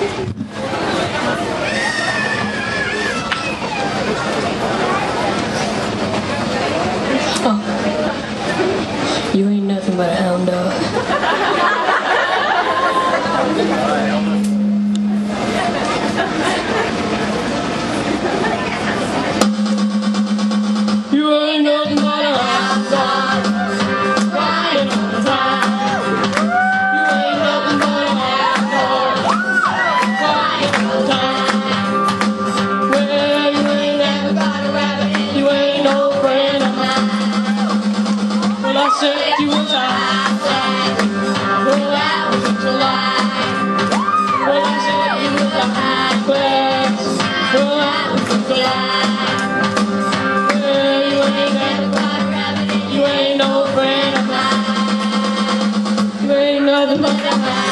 this is you ain't no friend of mine.